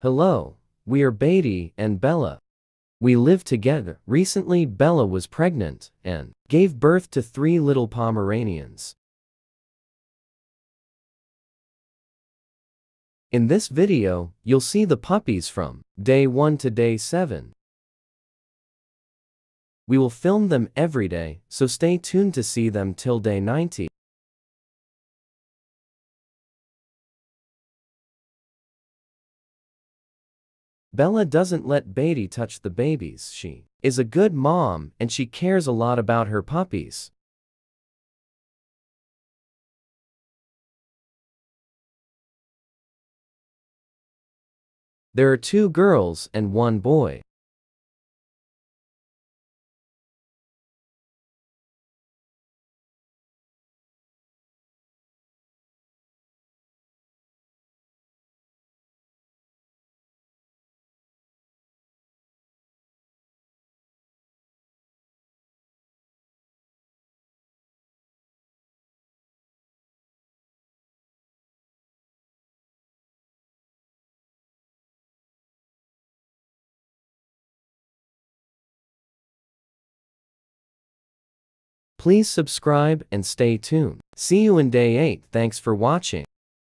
Hello, we are Beatty and Bella. We live together. Recently, Bella was pregnant and gave birth to three little Pomeranians. In this video, you'll see the puppies from day 1 to day 7. We will film them every day, so stay tuned to see them till day 90. Bella doesn't let Beatty touch the babies. She is a good mom and she cares a lot about her puppies. There are two girls and one boy. Please subscribe and stay tuned. See you in day 8. Thanks for watching.